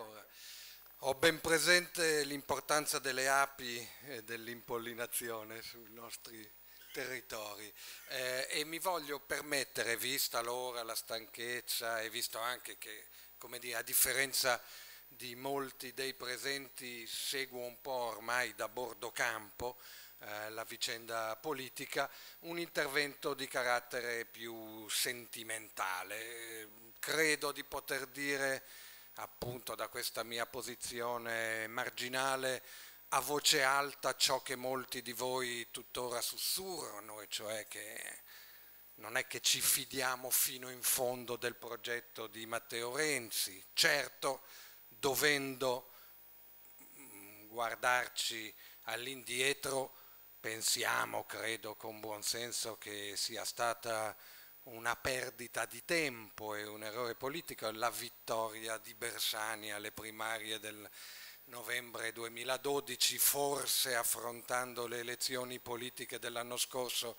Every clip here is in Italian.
Allora, ho ben presente l'importanza delle api e dell'impollinazione sui nostri territori eh, e mi voglio permettere, vista l'ora, la stanchezza e visto anche che, come dire, a differenza di molti dei presenti seguo un po' ormai da bordo campo eh, la vicenda politica, un intervento di carattere più sentimentale. Credo di poter dire appunto da questa mia posizione marginale a voce alta ciò che molti di voi tuttora sussurrano, e cioè che non è che ci fidiamo fino in fondo del progetto di Matteo Renzi, certo dovendo mm, guardarci all'indietro pensiamo, credo con buon senso, che sia stata una perdita di tempo e un errore politico la vittoria di Bersani alle primarie del novembre 2012, forse affrontando le elezioni politiche dell'anno scorso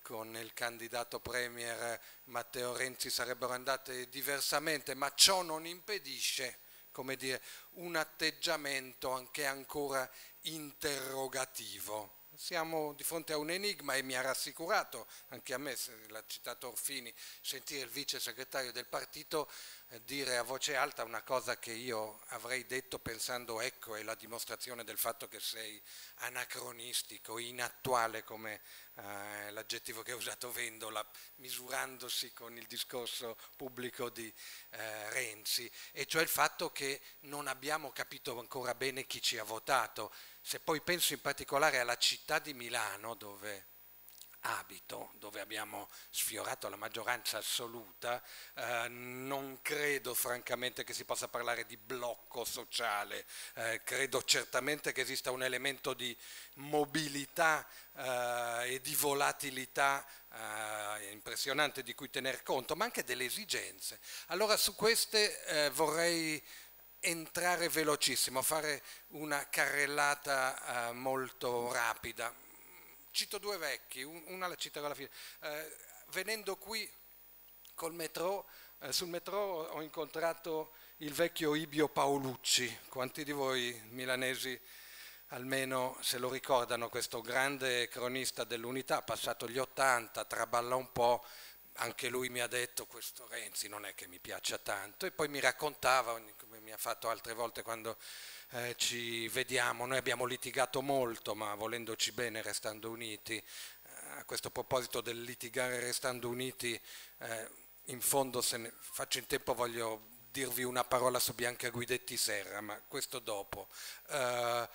con il candidato premier Matteo Renzi sarebbero andate diversamente, ma ciò non impedisce come dire, un atteggiamento anche ancora interrogativo siamo di fronte a un enigma e mi ha rassicurato, anche a me, l'ha citato Orfini, sentire il vice segretario del partito eh, dire a voce alta una cosa che io avrei detto pensando ecco è la dimostrazione del fatto che sei anacronistico, inattuale come eh, l'aggettivo che ha usato Vendola, misurandosi con il discorso pubblico di eh, Renzi, e cioè il fatto che non abbiamo capito ancora bene chi ci ha votato se poi penso in particolare alla città di Milano dove abito, dove abbiamo sfiorato la maggioranza assoluta, eh, non credo francamente che si possa parlare di blocco sociale, eh, credo certamente che esista un elemento di mobilità eh, e di volatilità eh, impressionante di cui tener conto, ma anche delle esigenze. Allora su queste eh, vorrei entrare velocissimo, fare una carrellata eh, molto rapida. Cito due vecchi, una la citerò alla fine. Eh, venendo qui col metro, eh, sul metro ho incontrato il vecchio Ibio Paolucci. Quanti di voi milanesi almeno se lo ricordano questo grande cronista dell'unità, passato gli 80, traballa un po', anche lui mi ha detto questo Renzi non è che mi piaccia tanto e poi mi raccontava mi ha fatto altre volte quando eh, ci vediamo, noi abbiamo litigato molto, ma volendoci bene, restando uniti. Eh, a questo proposito del litigare restando uniti, eh, in fondo se ne, faccio in tempo, voglio dirvi una parola su Bianca Guidetti Serra, ma questo dopo. Eh,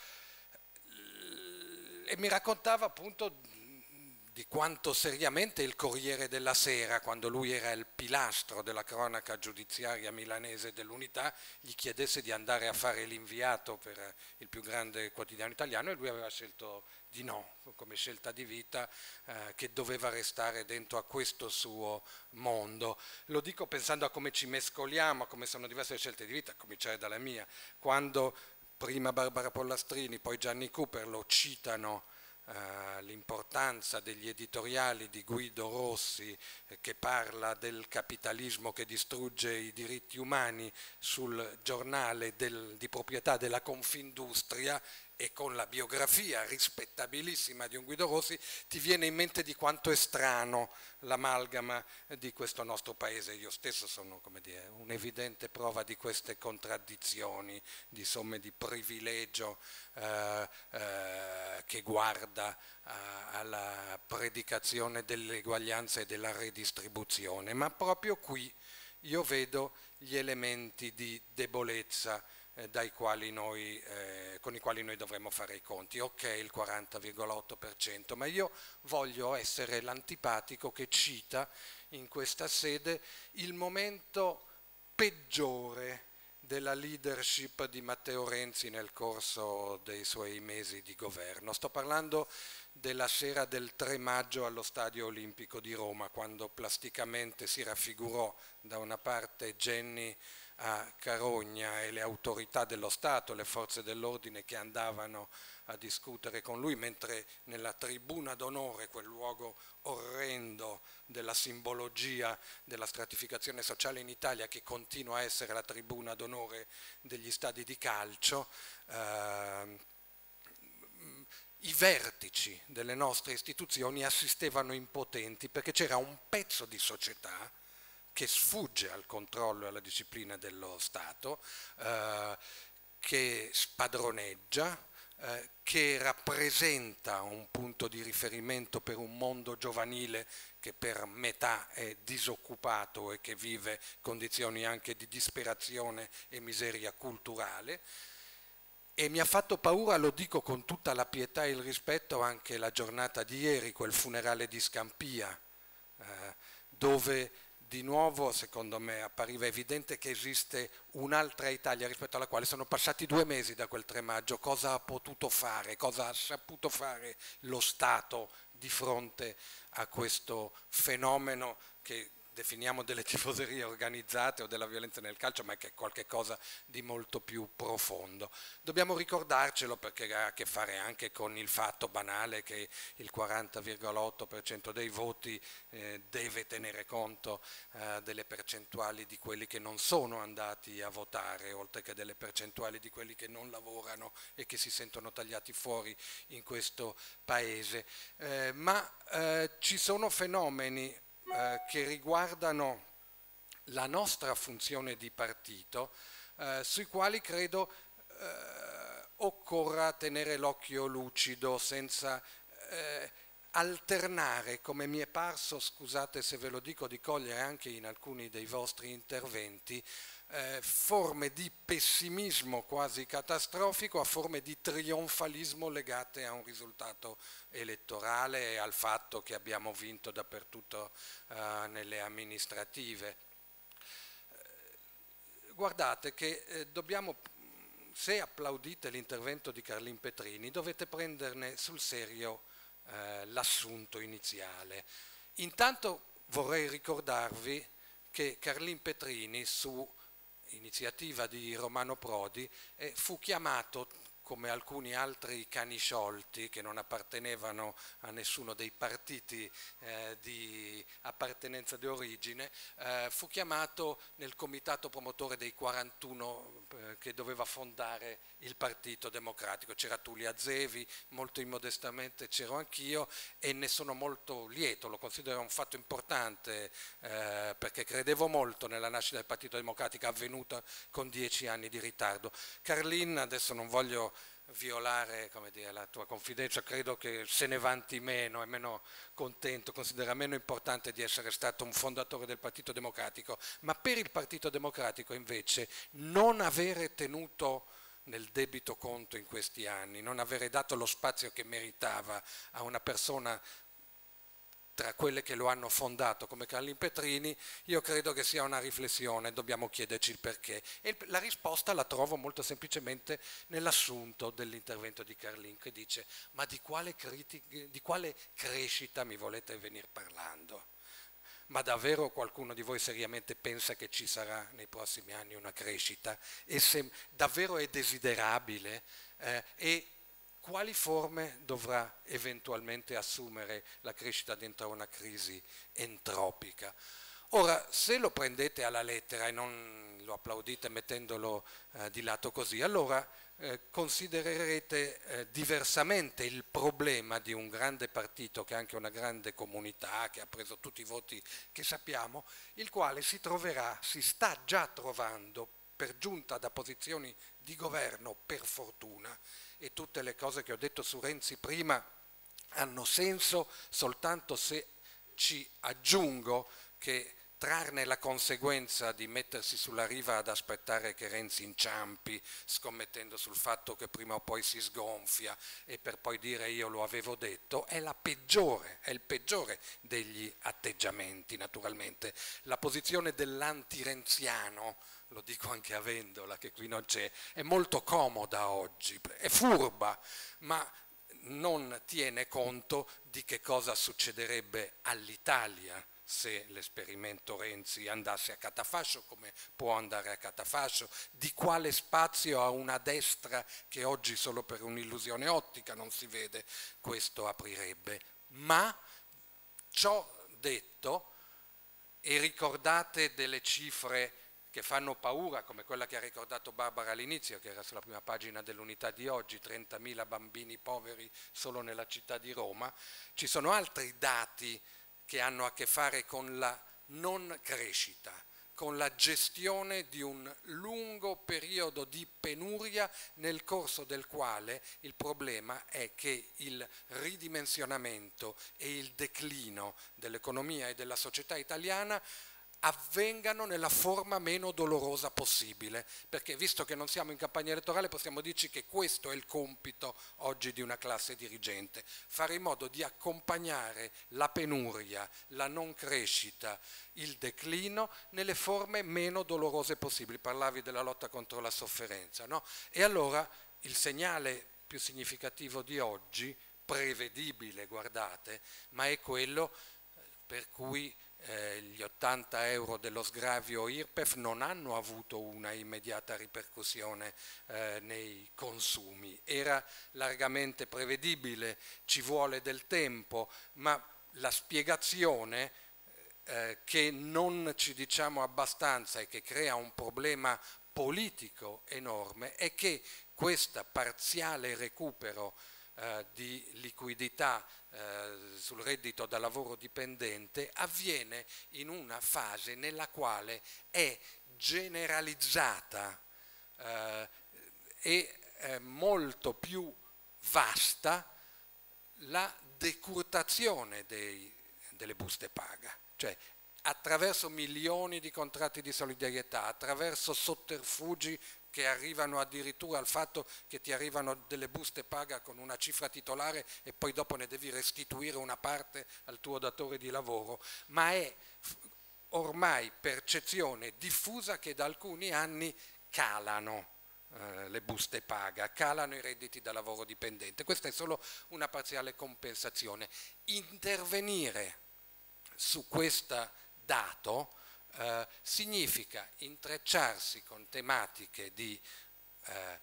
e mi raccontava appunto di quanto seriamente il Corriere della Sera, quando lui era il pilastro della cronaca giudiziaria milanese dell'unità, gli chiedesse di andare a fare l'inviato per il più grande quotidiano italiano e lui aveva scelto di no, come scelta di vita, eh, che doveva restare dentro a questo suo mondo. Lo dico pensando a come ci mescoliamo, a come sono diverse le scelte di vita, a cominciare dalla mia. Quando prima Barbara Pollastrini, poi Gianni Cooper lo citano eh, l'importanza degli editoriali di Guido Rossi eh, che parla del capitalismo che distrugge i diritti umani sul giornale del, di proprietà della Confindustria e con la biografia rispettabilissima di un Guido Rossi ti viene in mente di quanto è strano l'amalgama di questo nostro paese. Io stesso sono dire, un'evidente prova di queste contraddizioni, di somme di privilegio eh, eh, che guarda alla predicazione dell'eguaglianza e della redistribuzione, ma proprio qui io vedo gli elementi di debolezza quali noi, eh, con i quali noi dovremmo fare i conti. Ok il 40,8%, ma io voglio essere l'antipatico che cita in questa sede il momento peggiore della leadership di Matteo Renzi nel corso dei suoi mesi di governo. Sto parlando della sera del 3 maggio allo Stadio Olimpico di Roma, quando plasticamente si raffigurò da una parte Jenny a Carogna e le autorità dello Stato, le forze dell'ordine che andavano a discutere con lui, mentre nella tribuna d'onore, quel luogo orrendo della simbologia della stratificazione sociale in Italia, che continua a essere la tribuna d'onore degli stadi di calcio, eh, i vertici delle nostre istituzioni assistevano impotenti perché c'era un pezzo di società che sfugge al controllo e alla disciplina dello Stato, eh, che spadroneggia, eh, che rappresenta un punto di riferimento per un mondo giovanile che per metà è disoccupato e che vive condizioni anche di disperazione e miseria culturale. E mi ha fatto paura, lo dico con tutta la pietà e il rispetto, anche la giornata di ieri, quel funerale di Scampia, eh, dove di nuovo, secondo me, appariva evidente che esiste un'altra Italia rispetto alla quale sono passati due mesi da quel 3 maggio. Cosa ha potuto fare, cosa ha saputo fare lo Stato di fronte a questo fenomeno che definiamo delle tifoserie organizzate o della violenza nel calcio, ma che è qualcosa di molto più profondo. Dobbiamo ricordarcelo perché ha a che fare anche con il fatto banale che il 40,8% dei voti eh, deve tenere conto eh, delle percentuali di quelli che non sono andati a votare, oltre che delle percentuali di quelli che non lavorano e che si sentono tagliati fuori in questo paese. Eh, ma eh, ci sono fenomeni eh, che riguardano la nostra funzione di partito, eh, sui quali credo eh, occorra tenere l'occhio lucido senza eh, alternare, come mi è parso, scusate se ve lo dico, di cogliere anche in alcuni dei vostri interventi, eh, forme di pessimismo quasi catastrofico a forme di trionfalismo legate a un risultato elettorale e al fatto che abbiamo vinto dappertutto eh, nelle amministrative. Eh, guardate che eh, dobbiamo, se applaudite l'intervento di Carlin Petrini, dovete prenderne sul serio eh, l'assunto iniziale. Intanto vorrei ricordarvi che Carlin Petrini su iniziativa di Romano Prodi, eh, fu chiamato come alcuni altri cani sciolti che non appartenevano a nessuno dei partiti eh, di appartenenza di origine, eh, fu chiamato nel comitato promotore dei 41 eh, che doveva fondare il Partito Democratico. C'era Tulia Zevi, molto immodestamente c'ero anch'io e ne sono molto lieto, lo considero un fatto importante eh, perché credevo molto nella nascita del Partito Democratico avvenuta con dieci anni di ritardo. Carlin, adesso non voglio violare dire, la tua confidenza, credo che se ne vanti meno, è meno contento, considera meno importante di essere stato un fondatore del Partito Democratico, ma per il Partito Democratico invece non avere tenuto nel debito conto in questi anni, non avere dato lo spazio che meritava a una persona tra quelle che lo hanno fondato come Carlin Petrini, io credo che sia una riflessione, dobbiamo chiederci il perché. E la risposta la trovo molto semplicemente nell'assunto dell'intervento di Carlin che dice ma di quale, di quale crescita mi volete venire parlando? Ma davvero qualcuno di voi seriamente pensa che ci sarà nei prossimi anni una crescita? E se davvero è desiderabile? Eh, e quali forme dovrà eventualmente assumere la crescita dentro una crisi entropica. Ora, se lo prendete alla lettera e non lo applaudite mettendolo eh, di lato così, allora eh, considererete eh, diversamente il problema di un grande partito che è anche una grande comunità, che ha preso tutti i voti che sappiamo, il quale si troverà, si sta già trovando per giunta da posizioni di governo, per fortuna, e tutte le cose che ho detto su Renzi prima hanno senso soltanto se ci aggiungo che trarne la conseguenza di mettersi sulla riva ad aspettare che Renzi inciampi, scommettendo sul fatto che prima o poi si sgonfia e per poi dire io lo avevo detto, è la peggiore, è il peggiore degli atteggiamenti naturalmente. La posizione dell'antirenziano lo dico anche a Vendola che qui non c'è, è molto comoda oggi, è furba, ma non tiene conto di che cosa succederebbe all'Italia se l'esperimento Renzi andasse a catafascio, come può andare a catafascio, di quale spazio a una destra che oggi solo per un'illusione ottica non si vede questo aprirebbe. Ma ciò detto, e ricordate delle cifre che fanno paura, come quella che ha ricordato Barbara all'inizio, che era sulla prima pagina dell'unità di oggi, 30.000 bambini poveri solo nella città di Roma, ci sono altri dati che hanno a che fare con la non crescita, con la gestione di un lungo periodo di penuria nel corso del quale il problema è che il ridimensionamento e il declino dell'economia e della società italiana avvengano nella forma meno dolorosa possibile, perché visto che non siamo in campagna elettorale possiamo dirci che questo è il compito oggi di una classe dirigente, fare in modo di accompagnare la penuria, la non crescita, il declino nelle forme meno dolorose possibili. Parlavi della lotta contro la sofferenza, no? E allora il segnale più significativo di oggi, prevedibile, guardate, ma è quello per cui eh, gli 80 euro dello sgravio IRPEF non hanno avuto una immediata ripercussione eh, nei consumi. Era largamente prevedibile, ci vuole del tempo, ma la spiegazione eh, che non ci diciamo abbastanza e che crea un problema politico enorme è che questo parziale recupero eh, di liquidità eh, sul reddito da lavoro dipendente avviene in una fase nella quale è generalizzata eh, e molto più vasta la decurtazione dei, delle buste paga, cioè attraverso milioni di contratti di solidarietà, attraverso sotterfugi che arrivano addirittura al fatto che ti arrivano delle buste paga con una cifra titolare e poi dopo ne devi restituire una parte al tuo datore di lavoro, ma è ormai percezione diffusa che da alcuni anni calano eh, le buste paga, calano i redditi da lavoro dipendente. Questa è solo una parziale compensazione. Intervenire su questo dato eh, significa intrecciarsi con tematiche di eh,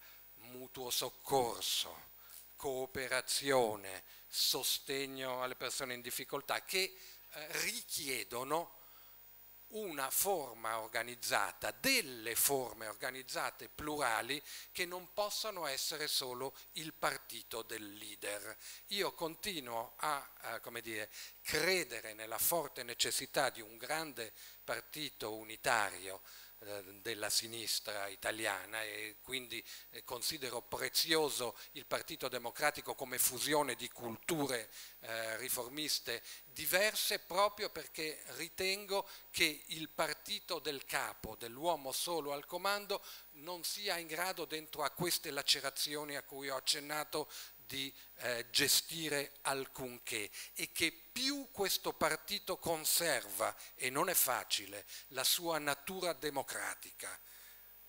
mutuo soccorso, cooperazione, sostegno alle persone in difficoltà, che eh, richiedono una forma organizzata, delle forme organizzate plurali che non possono essere solo il partito del leader. Io continuo a, a dire, credere nella forte necessità di un grande partito unitario eh, della sinistra italiana e quindi eh, considero prezioso il Partito Democratico come fusione di culture eh, riformiste diverse proprio perché ritengo che il partito del capo, dell'uomo solo al comando, non sia in grado dentro a queste lacerazioni a cui ho accennato di eh, gestire alcunché e che più questo partito conserva, e non è facile, la sua natura democratica,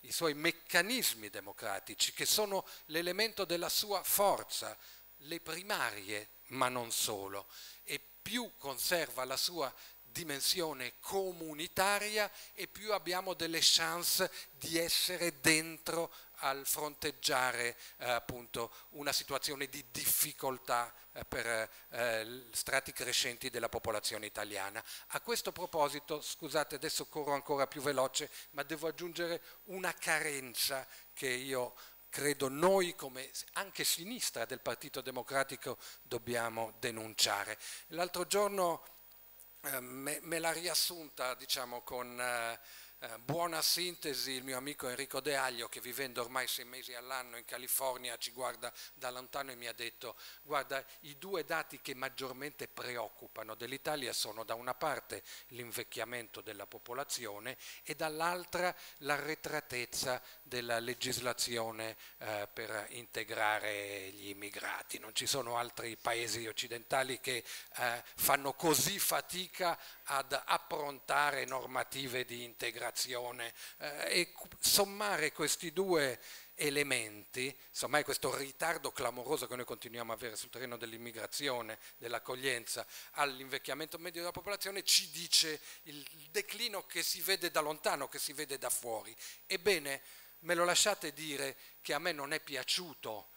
i suoi meccanismi democratici, che sono l'elemento della sua forza, le primarie, ma non solo, e più conserva la sua dimensione comunitaria e più abbiamo delle chance di essere dentro al fronteggiare eh, appunto una situazione di difficoltà eh, per eh, strati crescenti della popolazione italiana. A questo proposito, scusate adesso corro ancora più veloce, ma devo aggiungere una carenza che io credo noi come anche sinistra del Partito Democratico dobbiamo denunciare. L'altro giorno eh, me, me l'ha riassunta diciamo con eh, eh, buona sintesi il mio amico Enrico De Aglio che vivendo ormai sei mesi all'anno in California ci guarda da lontano e mi ha detto guarda i due dati che maggiormente preoccupano dell'Italia sono da una parte l'invecchiamento della popolazione e dall'altra l'arretratezza della legislazione eh, per integrare gli immigrati. Non ci sono altri paesi occidentali che eh, fanno così fatica ad approntare normative di integrazione eh, e sommare questi due elementi, insomma questo ritardo clamoroso che noi continuiamo a avere sul terreno dell'immigrazione, dell'accoglienza, all'invecchiamento medio della popolazione, ci dice il declino che si vede da lontano, che si vede da fuori. Ebbene, me lo lasciate dire che a me non è piaciuto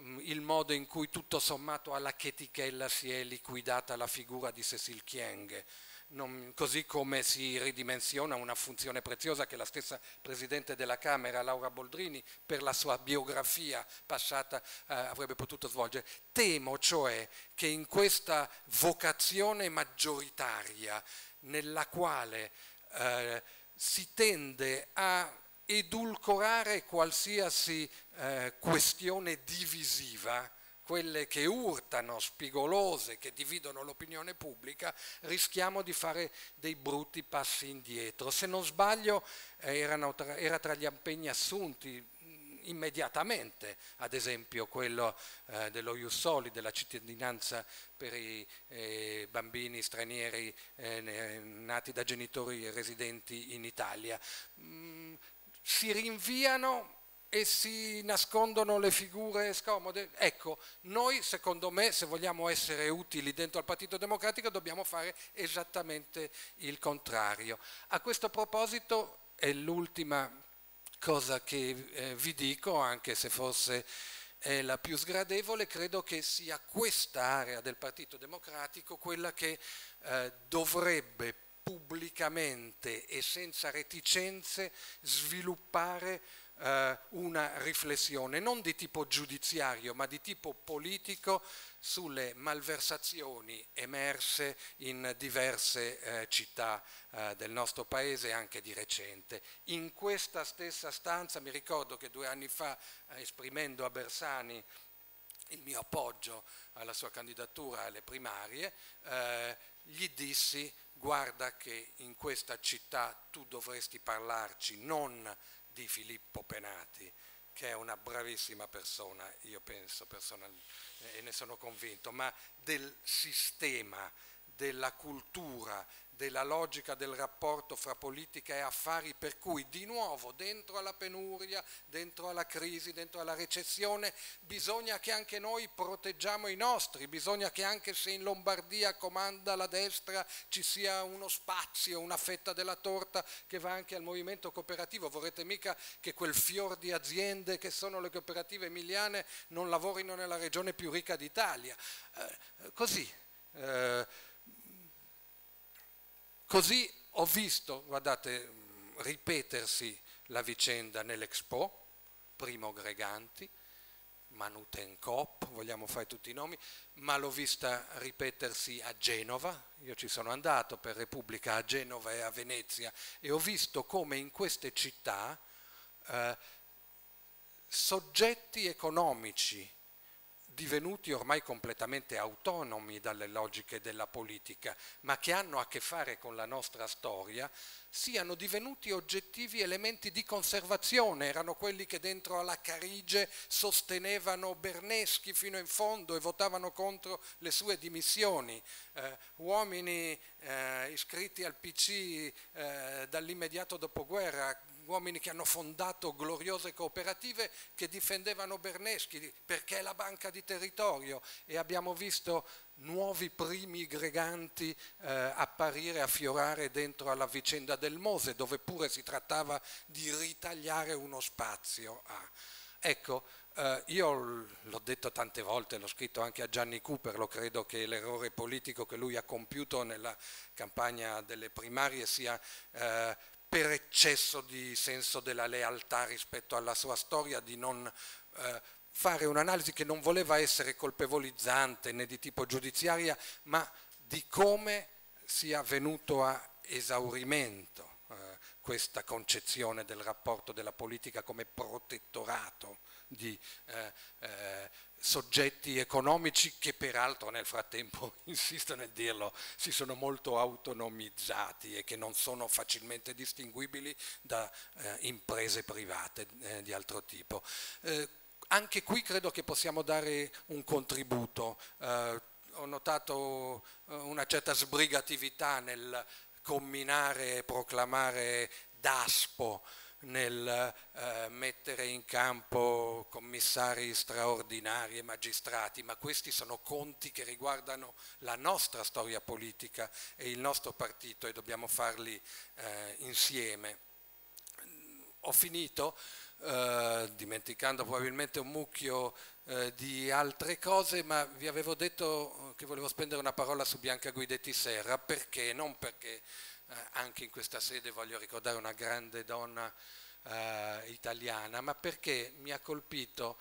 mm, il modo in cui tutto sommato alla chetichella si è liquidata la figura di Cecil Chieng non, così come si ridimensiona una funzione preziosa che la stessa Presidente della Camera, Laura Boldrini, per la sua biografia passata eh, avrebbe potuto svolgere. Temo cioè che in questa vocazione maggioritaria nella quale eh, si tende a edulcorare qualsiasi eh, questione divisiva, quelle che urtano, spigolose, che dividono l'opinione pubblica, rischiamo di fare dei brutti passi indietro. Se non sbaglio tra, era tra gli impegni assunti immediatamente, ad esempio quello eh, dello Iussoli, della cittadinanza per i eh, bambini stranieri eh, nati da genitori residenti in Italia. Mm, si rinviano e si nascondono le figure scomode. Ecco, noi secondo me se vogliamo essere utili dentro al Partito Democratico dobbiamo fare esattamente il contrario. A questo proposito è l'ultima cosa che eh, vi dico, anche se forse è la più sgradevole, credo che sia questa area del Partito Democratico quella che eh, dovrebbe pubblicamente e senza reticenze sviluppare eh, una riflessione non di tipo giudiziario ma di tipo politico sulle malversazioni emerse in diverse eh, città eh, del nostro paese anche di recente. In questa stessa stanza mi ricordo che due anni fa eh, esprimendo a Bersani il mio appoggio alla sua candidatura alle primarie, eh, gli dissi guarda che in questa città tu dovresti parlarci non di Filippo Penati, che è una bravissima persona, io penso personalmente, e ne sono convinto, ma del sistema, della cultura, della logica del rapporto fra politica e affari, per cui di nuovo dentro alla penuria, dentro alla crisi, dentro alla recessione, bisogna che anche noi proteggiamo i nostri, bisogna che anche se in Lombardia comanda la destra ci sia uno spazio, una fetta della torta che va anche al movimento cooperativo. Vorrete mica che quel fior di aziende che sono le cooperative emiliane non lavorino nella regione più ricca d'Italia. Eh, così. Eh, Così ho visto, guardate, ripetersi la vicenda nell'Expo, primo Greganti, Manutencop, vogliamo fare tutti i nomi, ma l'ho vista ripetersi a Genova, io ci sono andato per Repubblica a Genova e a Venezia e ho visto come in queste città eh, soggetti economici divenuti ormai completamente autonomi dalle logiche della politica, ma che hanno a che fare con la nostra storia, siano divenuti oggettivi elementi di conservazione, erano quelli che dentro alla Carige sostenevano Berneschi fino in fondo e votavano contro le sue dimissioni, eh, uomini eh, iscritti al PC eh, dall'immediato dopoguerra, uomini che hanno fondato gloriose cooperative che difendevano Berneschi perché è la banca di territorio. E abbiamo visto nuovi primi greganti eh, apparire, affiorare dentro alla vicenda del Mose, dove pure si trattava di ritagliare uno spazio. Ah. Ecco, eh, io l'ho detto tante volte, l'ho scritto anche a Gianni Cooper, lo credo che l'errore politico che lui ha compiuto nella campagna delle primarie sia eh, per eccesso di senso della lealtà rispetto alla sua storia, di non eh, fare un'analisi che non voleva essere colpevolizzante né di tipo giudiziaria, ma di come sia venuto a esaurimento eh, questa concezione del rapporto della politica come protettorato di eh, eh, soggetti economici che peraltro nel frattempo, insisto nel dirlo, si sono molto autonomizzati e che non sono facilmente distinguibili da eh, imprese private eh, di altro tipo. Eh, anche qui credo che possiamo dare un contributo. Eh, ho notato eh, una certa sbrigatività nel comminare e proclamare DASPO nel eh, mettere in campo commissari straordinari e magistrati, ma questi sono conti che riguardano la nostra storia politica e il nostro partito e dobbiamo farli eh, insieme. Ho finito eh, dimenticando probabilmente un mucchio eh, di altre cose, ma vi avevo detto che volevo spendere una parola su Bianca Guidetti Serra, perché? Non perché eh, anche in questa sede voglio ricordare una grande donna eh, italiana, ma perché mi ha colpito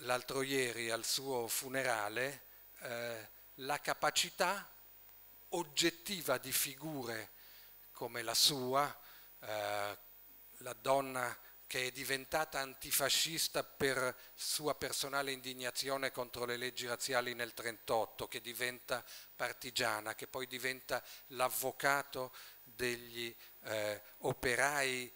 l'altro ieri al suo funerale eh, la capacità oggettiva di figure come la sua, eh, la donna che è diventata antifascista per sua personale indignazione contro le leggi razziali nel 1938, che diventa partigiana, che poi diventa l'avvocato degli eh, operai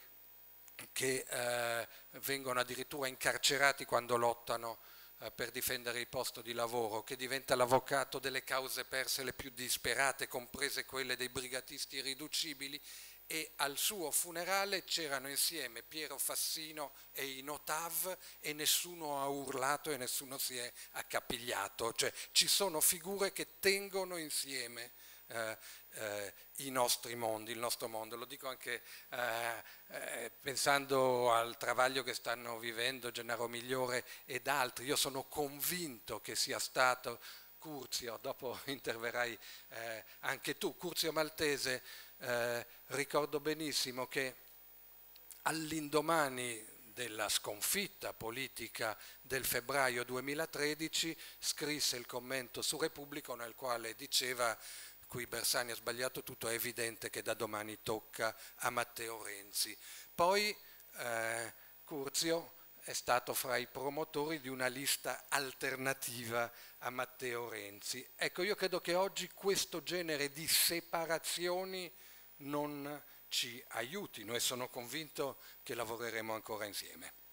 che eh, vengono addirittura incarcerati quando lottano eh, per difendere il posto di lavoro, che diventa l'avvocato delle cause perse le più disperate, comprese quelle dei brigatisti irriducibili e al suo funerale c'erano insieme Piero Fassino e i Notav e nessuno ha urlato e nessuno si è accapigliato, cioè ci sono figure che tengono insieme eh, eh, i nostri mondi, il nostro mondo, lo dico anche eh, eh pensando al travaglio che stanno vivendo Gennaro Migliore ed altri, io sono convinto che sia stato Curzio, dopo interverrai eh, anche tu, Curzio Maltese, eh, ricordo benissimo che all'indomani della sconfitta politica del febbraio 2013 scrisse il commento su Repubblico nel quale diceva qui Bersani ha sbagliato tutto, è evidente che da domani tocca a Matteo Renzi. Poi eh, Curzio è stato fra i promotori di una lista alternativa a Matteo Renzi. Ecco, io credo che oggi questo genere di separazioni non ci aiutino e sono convinto che lavoreremo ancora insieme.